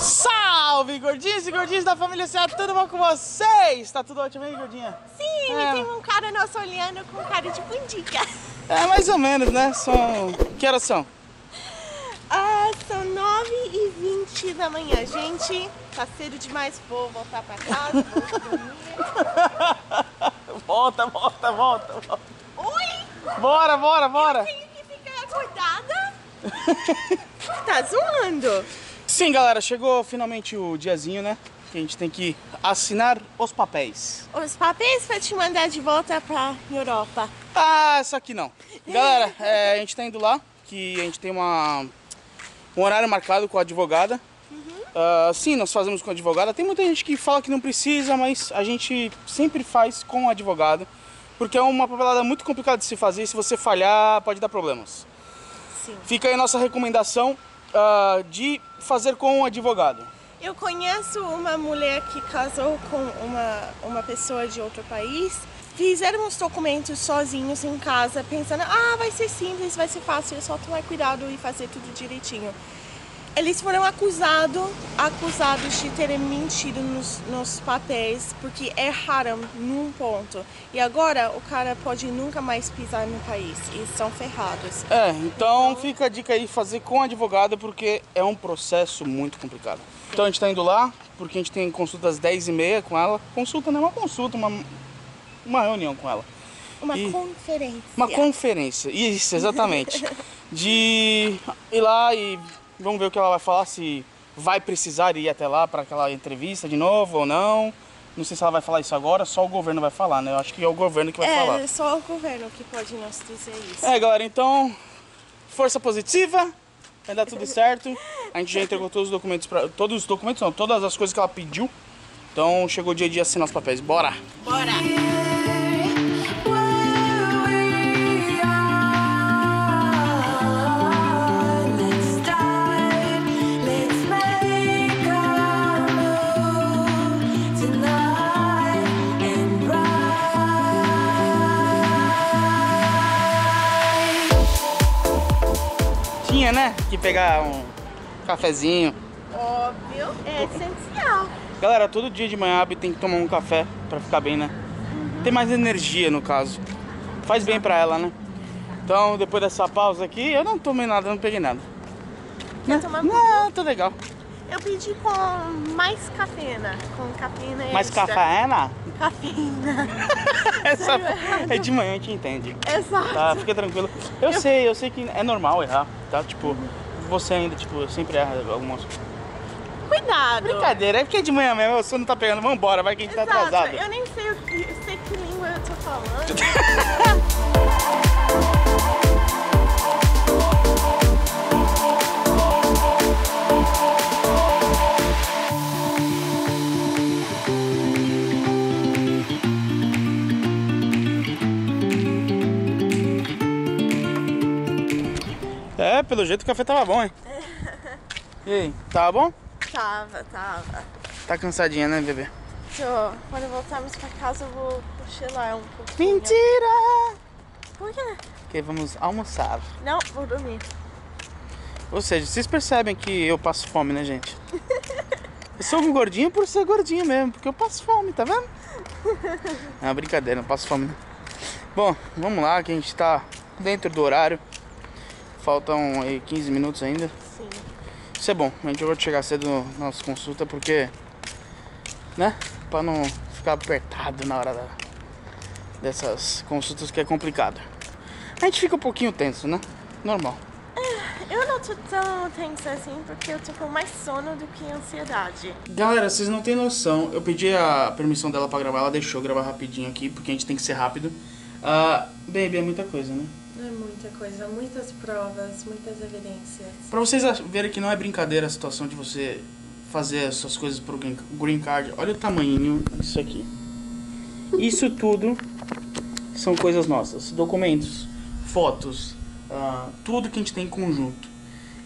Salve, gordinhos e gordinhos da família Ceará, tudo bom com vocês? Tá tudo ótimo aí, gordinha? Sim, É. tem um cara nosso olhando com cara de pundica. É, mais ou menos, né? São... Que horas são? Ah, são 9 e 20 da manhã. Gente, tá cedo demais, vou voltar pra casa, vou dormir. Volta, volta, volta, volta. Oi, Bora, bora, bora. tenho que ficar acordada? tá zoando? Sim, galera, chegou finalmente o diazinho, né? Que a gente tem que assinar os papéis. Os papéis pra te mandar de volta pra Europa. Ah, essa aqui não. Galera, é, a gente tá indo lá, que a gente tem uma, um horário marcado com a advogada. Ah, sim, nós fazemos com a advogada. Tem muita gente que fala que não precisa, mas a gente sempre faz com o advogado. Porque é uma papelada muito complicada de se fazer e se você falhar, pode dar problemas. Sim. Fica aí a nossa recomendação ah, de fazer com o advogado. Eu conheço uma mulher que casou com uma, uma pessoa de outro país. Fizeram os documentos sozinhos em casa, pensando, ah, vai ser simples, vai ser fácil, é só tomar cuidado e fazer tudo direitinho. Eles foram acusados, acusados de terem mentido nos, nos papéis porque erraram num ponto. E agora o cara pode nunca mais pisar no país e estão ferrados. É, então fica a dica aí fazer com advogado porque é um processo muito complicado. Então a gente tá indo lá, porque a gente tem consulta às 10h30 com ela. Consulta não é uma consulta, uma, uma reunião com ela. Uma E- conferência. Uma conferência, isso, exatamente. De ir lá e vamos ver o que ela vai falar, se vai precisar ir até lá para aquela entrevista de novo ou não. Não sei se ela vai falar isso agora, só o governo vai falar, né? Eu acho que é o governo que vai falar. É, só o governo que pode nos dizer isso. É, galera, então, força positiva, vai dar tudo certo. A gente já entregou todos os documentos para todos os documentos, não, todas as coisas que ela pediu. Então, chegou o dia de assinar os papéis. Bora. Bora! Tinha, né, que pegar um cafezinho. Óbvio, é essencial. Galera, todo dia de manhã tem que tomar um café pra ficar bem, né? Ter mais energia, no caso. Faz bem pra ela, né? Então, depois dessa pausa aqui, eu não tomei nada, não peguei nada. Quer tomar um Não, tô legal. Eu pedi com mais cafeína. Com cafeína Mais extra. cafeína? Cafeína. Essa é de manhã, a gente entende. Exato. Tá, fica tranquilo. Eu sei, eu sei que é normal errar, tá? Tipo, você ainda, tipo, sempre erra algumas Cuidado. Brincadeira, é porque é de manhã mesmo, o sono tá pegando, vambora, vai que a gente tá Exato. atrasado. Eu nem sei, o que, sei que língua eu tô falando. pelo jeito o café tava bom, hein? E aí, tava bom? tava, tava. Tá cansadinha, né, bebê? Tô. Quando voltarmos pra casa eu vou cochilar um pouquinho. Mentira! Por quê? Ok, vamos almoçar. Não, vou dormir. Ou seja, vocês percebem que eu passo fome, né, gente? Eu sou um gordinho por ser gordinho mesmo, porque eu passo fome, tá vendo? É uma brincadeira, não passo fome, né? Bom, vamos lá, que a gente tá dentro do horário. Faltam aí 15 minutos ainda. Sim. Isso é bom, a gente vai chegar cedo na nossa consulta, porque... Né? Pra não ficar apertado na hora da, dessas consultas que é complicado. A gente fica um pouquinho tenso, né? Normal. Eu não tô tão tensa assim porque eu tô com mais sono do que ansiedade. Galera, vocês não têm noção. Eu pedi a permissão dela pra gravar, ela deixou gravar rapidinho aqui, porque a gente tem que ser rápido. Ah, baby, é muita coisa, né? É muita coisa, muitas provas, muitas evidências. Pra vocês verem que não é brincadeira a situação de você fazer essas coisas pro green- card, olha o tamanho disso aqui. Isso tudo são coisas nossas. Documentos, fotos, ah, tudo que a gente tem em conjunto.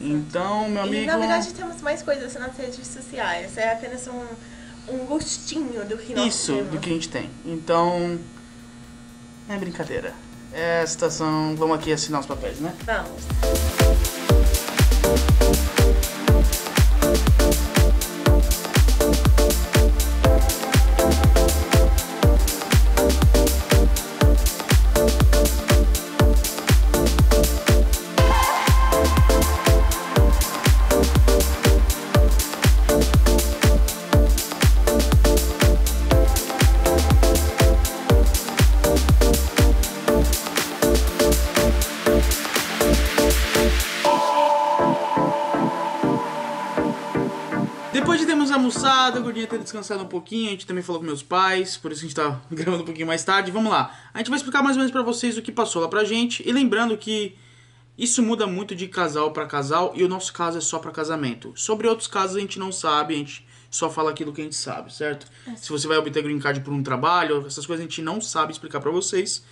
Então, meu amigo. E na verdade temos mais coisas nas redes sociais. É apenas um, um gostinho do que nós Isso, temos. do que a gente tem. Então, é brincadeira. É situação. Vamos aqui assinar os papéis, né? Vamos. Almoçado, a gordinha ter descansado um pouquinho, a gente também falou com meus pais, por isso a gente tá gravando um pouquinho mais tarde. Vamos lá. A gente vai explicar mais ou menos pra vocês o que passou lá pra gente. E lembrando que isso muda muito de casal pra casal e o nosso caso é só pra casamento. Sobre outros casos a gente não sabe, a gente só fala aquilo que a gente sabe, certo? Se você vai obter green card por um trabalho, essas coisas a gente não sabe explicar pra vocês.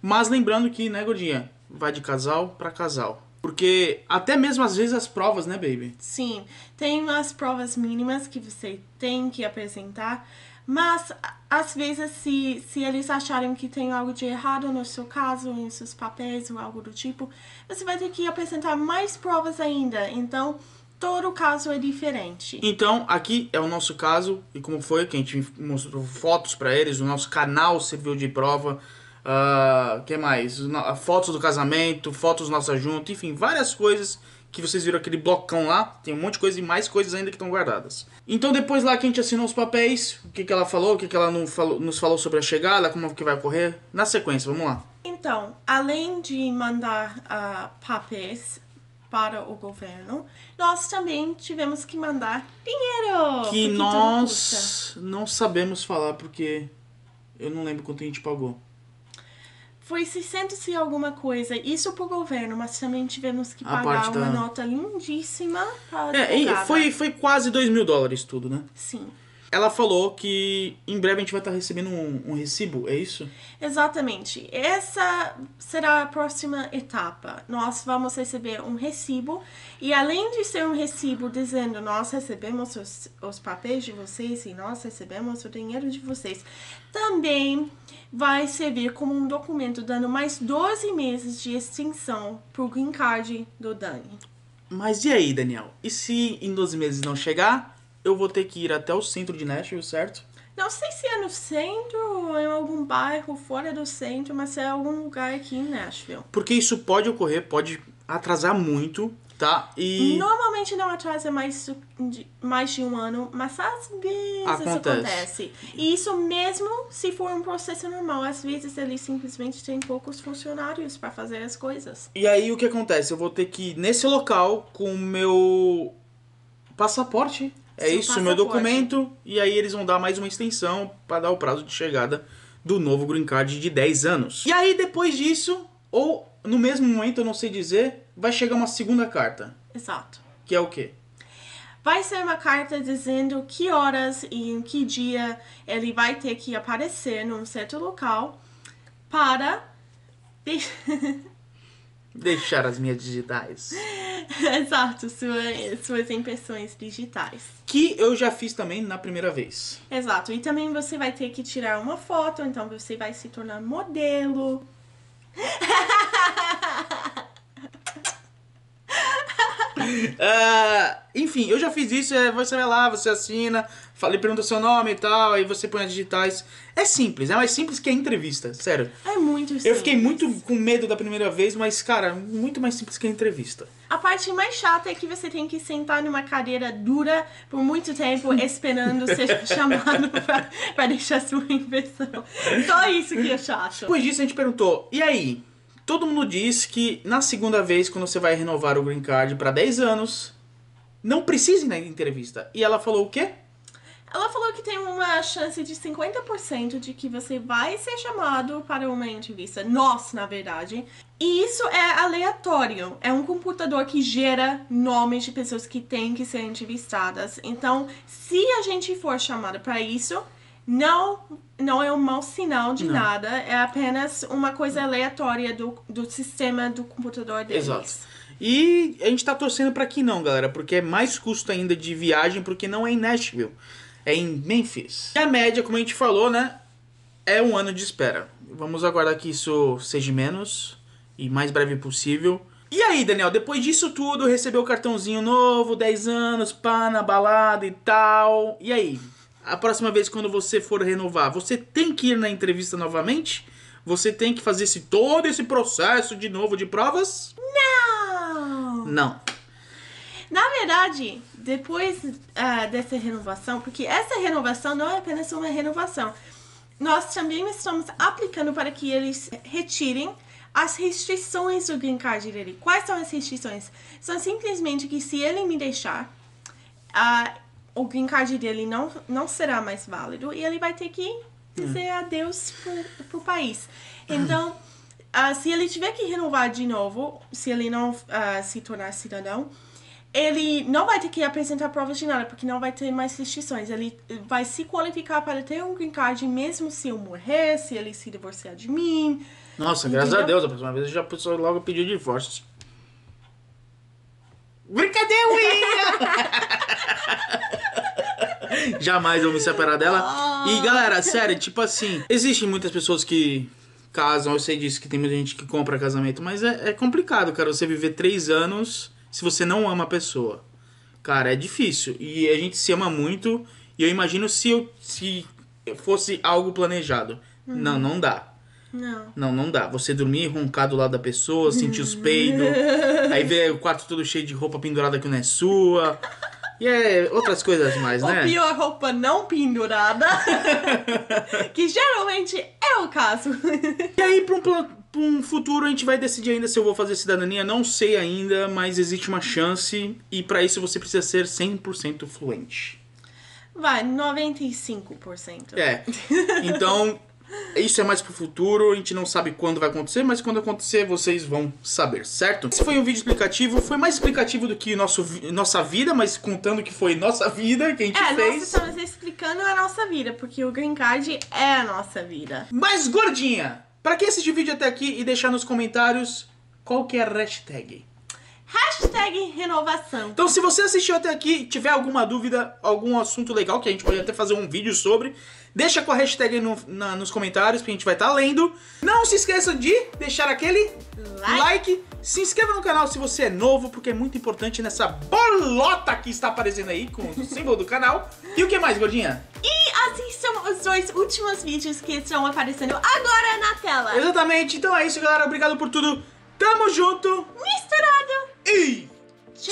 Mas lembrando que, né, gordinha, vai de casal pra casal. Porque até mesmo às vezes as provas, né, baby? Sim, tem umas provas mínimas que você tem que apresentar, mas às vezes se, se eles acharem que tem algo de errado no seu caso, em seus papéis ou algo do tipo, você vai ter que apresentar mais provas ainda. Então, todo caso é diferente. Então, aqui é o nosso caso, e como foi que a gente mostrou fotos pra eles, o nosso canal serviu de prova. Ah, que mais? No- Fotos do casamento, fotos nossa junto, enfim, várias coisas que vocês viram aquele blocão lá. Tem um monte de coisa e mais coisas ainda que estão guardadas. Então, depois lá que a gente assinou os papéis, o que, que ela falou, o que, que ela não falou- nos falou sobre a chegada, como que vai ocorrer. Na sequência, vamos lá. Então, além de mandar ah, papéis para o governo, nós também tivemos que mandar dinheiro. Que nós não sabemos falar porque eu não lembro quanto a gente pagou. Foi 600 e alguma coisa, isso pro governo, mas também tivemos que A pagar uma da- nota lindíssima para É, e foi, foi quase 2 mil dólares tudo, né? Sim, Ela falou que em breve a gente vai estar recebendo um, um recibo, é isso? exatamente. Essa será a próxima etapa. Nós vamos receber um recibo e além de ser um recibo dizendo nós recebemos os, os papéis de vocês e nós recebemos o dinheiro de vocês, também vai servir como um documento dando mais 12 meses de extinção pro green card do Dani. Mas e aí, Daniel? E se em 12 meses não chegar, eu vou ter que ir até o centro de Nashville, certo? Não sei se é no centro ou em algum bairro fora do centro, mas é algum lugar aqui em Nashville. Porque isso pode ocorrer, pode atrasar muito, tá? E Normalmente não atrasa mais de, mais de um ano, mas às vezes Acontece. acontece. E isso mesmo se for um processo normal. Às vezes eles simplesmente têm poucos funcionários para fazer as coisas. E aí o que acontece? Eu vou ter que ir nesse local com o meu passaporte. É Seu isso, meu passaporte. documento. E aí eles vão dar mais uma extensão para dar o prazo de chegada do novo green card de 10 anos. E aí depois disso, ou no mesmo momento, eu não sei dizer, vai chegar uma segunda carta. Exato. Que é o quê? Vai ser uma carta dizendo que horas e em que dia ele vai ter que aparecer num certo local para Deixar as minhas digitais. Exato, sua- suas impressões digitais. Que eu já fiz também na primeira vez. Exato, e também você vai ter que tirar uma foto, então você vai se tornar modelo. Ah, enfim, eu já fiz isso. é, Você vai lá, você assina, fala, pergunta seu nome e tal, aí você põe as digitais. É simples, é mais simples que a entrevista, sério. É muito Eu simples. fiquei muito com medo da primeira vez, mas, cara, muito mais simples que a entrevista. A parte mais chata é que você tem que sentar numa cadeira dura por muito tempo esperando ser chamado pra, pra deixar sua impressão. Só isso que é chato. Depois disso, a gente perguntou: e aí? Todo mundo diz que na segunda vez, quando você vai renovar o green card pra 10 anos, não precisa ir na entrevista. E ela falou o quê? Ela falou que tem uma chance de 50% de que você vai ser chamado para uma entrevista. Nós, na verdade. E isso é aleatório. É um computador que gera nomes de pessoas que têm que ser entrevistadas. Então, se a gente for chamado para isso, não, não é um mau sinal de Não. nada. É apenas uma coisa aleatória do, do sistema do computador deles. Exato. E a gente tá torcendo pra que não, galera, porque é mais custo ainda de viagem, porque não é em Nashville, é em Memphis. E a média, como a gente falou, né, é um ano de espera. Vamos aguardar que isso seja menos e mais breve possível. E aí, Daniel, depois disso tudo, recebeu o cartãozinho novo, 10 anos, pá, na balada e tal. E aí? A próxima vez quando você for renovar, você tem que ir na entrevista novamente? Você tem que fazer esse, todo esse processo de novo de provas? Não! Não. Na verdade, depois ah, dessa renovação, porque essa renovação não é apenas uma renovação, nós também estamos aplicando para que eles retirem as restrições do green card dele. Quais são as restrições? São simplesmente que se ele me deixar, ah, o green card dele não, não será mais válido e ele vai ter que dizer adeus pro, pro país. Então, ah, se ele tiver que renovar de novo, se ele não ah, se tornar cidadão, ele não vai ter que apresentar provas de nada, porque não vai ter mais restrições. Ele vai se qualificar para ter um green card mesmo se eu morrer, se ele se divorciar de mim. Nossa, graças a Entendeu? Deus, a próxima vez eu já pessoa logo pediu divórcio. Brincadeira! Jamais eu vou me separar dela. E galera, sério, tipo assim, existem muitas pessoas que casam, eu sei disso, que tem muita gente que compra casamento, mas é, é complicado, cara, você viver três anos se você não ama a pessoa. Cara, é difícil. E a gente se ama muito. E eu imagino se eu se fosse algo planejado. Não, não dá. Não. Não, não dá. Você dormir, roncar do lado da pessoa, sentir os peidos, aí ver o quarto todo cheio de roupa pendurada que não é sua. E é outras coisas mais, Ou né? pior, roupa não pendurada. que geralmente é o caso. E aí, pra um, pra um futuro, a gente vai decidir ainda se eu vou fazer cidadania. Não sei ainda, mas existe uma chance. E pra isso você precisa ser 100% fluente. Vai, 95%. É. Então, isso é mais pro futuro. A gente não sabe quando vai acontecer, mas quando acontecer, vocês vão saber, certo? Esse foi um vídeo explicativo. Foi mais explicativo do que nosso, nossa vida, mas contando que foi nossa vida que a gente É, nós fez. estamos explicando a nossa vida, porque o green card é a nossa vida. Mas, gordinha, pra quem assistiu o vídeo até aqui e deixar nos comentários qual que é a hashtag. Hashtag renovação. Então, se você assistiu até aqui e tiver alguma dúvida, algum assunto legal que a gente pode até fazer um vídeo sobre, deixa com a hashtag no- na- nos comentários que a gente vai estar lendo. Não se esqueça de deixar aquele Like. like. Se inscreva no canal se você é novo, porque é muito importante nessa bolota que está aparecendo aí com o símbolo do canal. E o que mais, gordinha? E assistam os dois últimos vídeos que estão aparecendo agora na tela. Exatamente. Então é isso, galera. Obrigado por tudo. Tamo junto Misturado.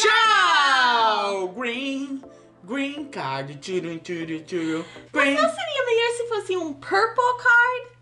Tchau! Green, green card. Turu, turu, turu. Green. Não seria melhor se fosse um purple card?